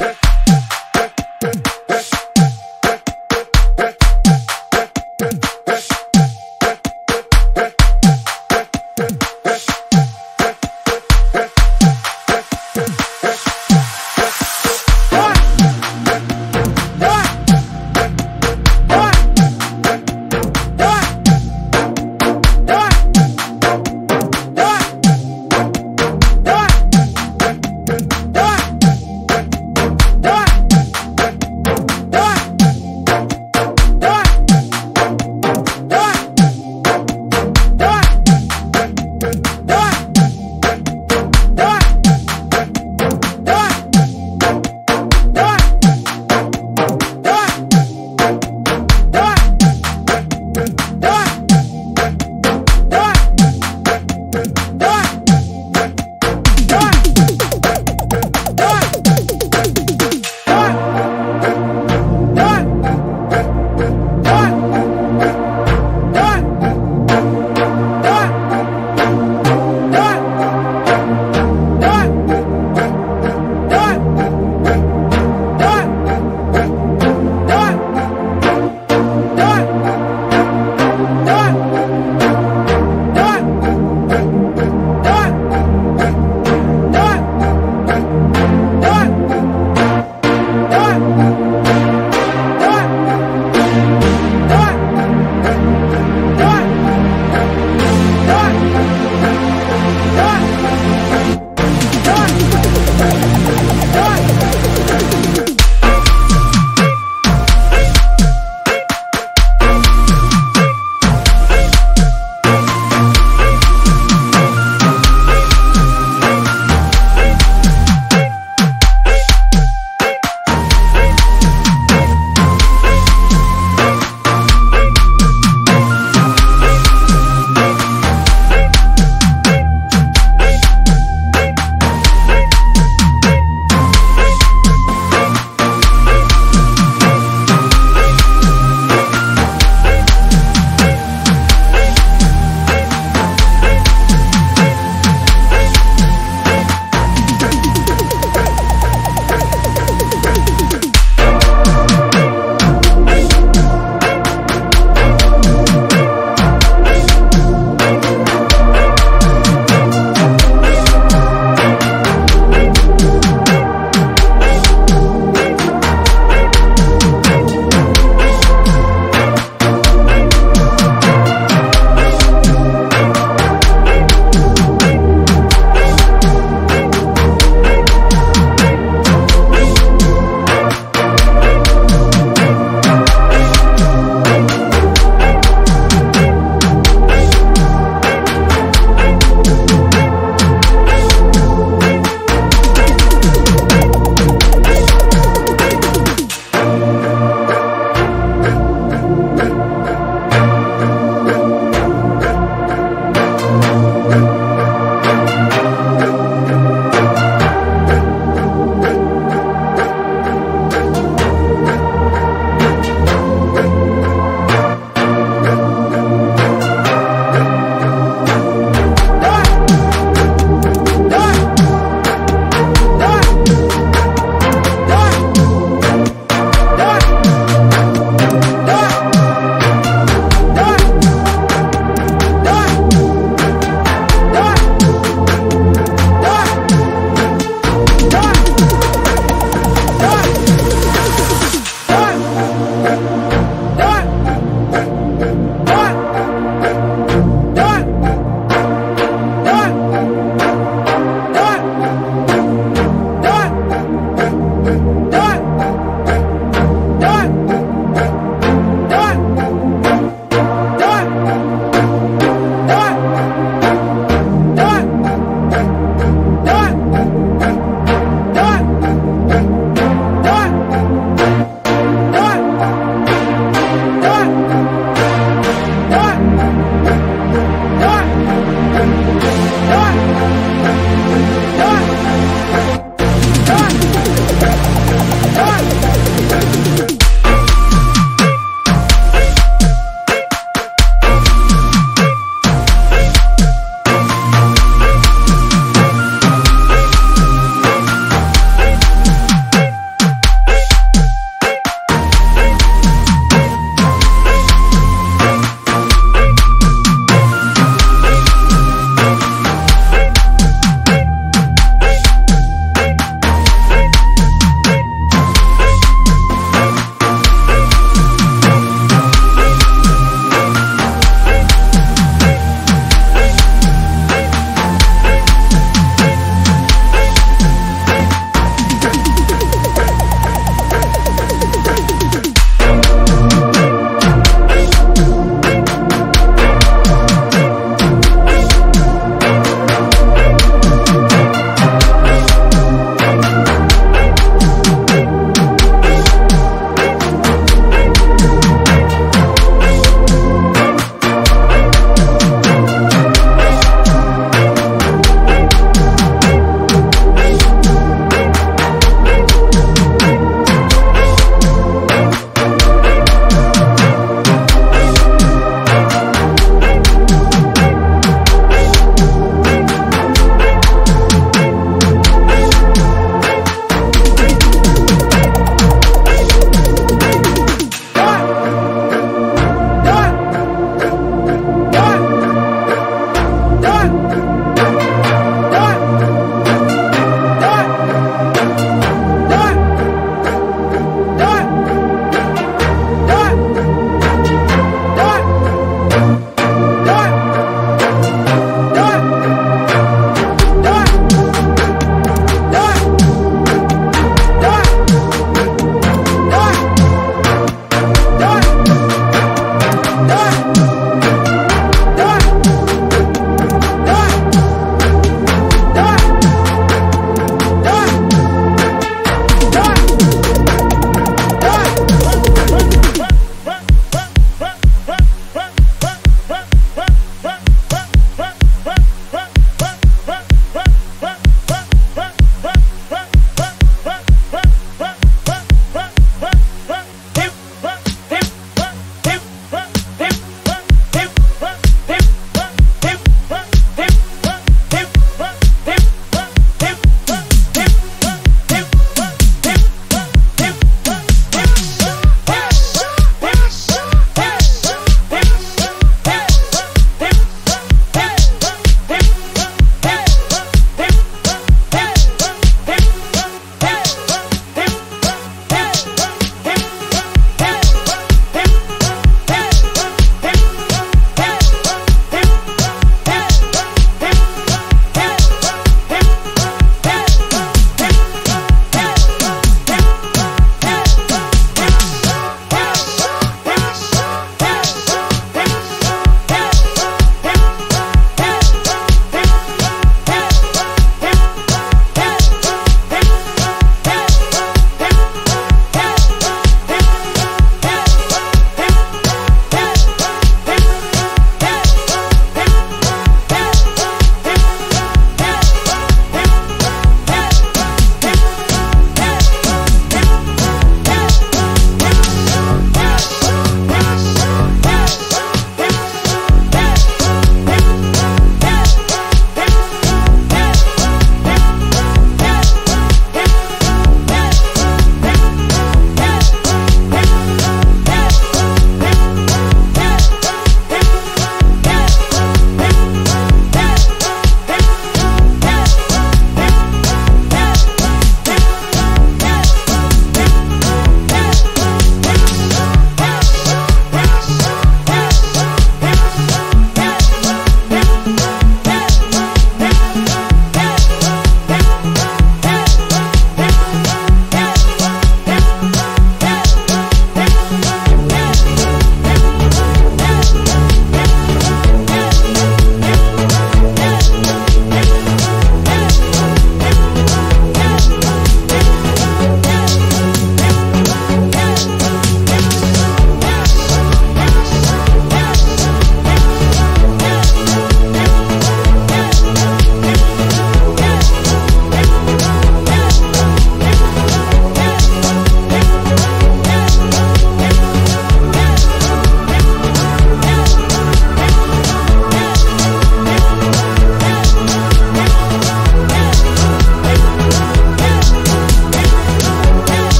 Yeah.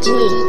AG,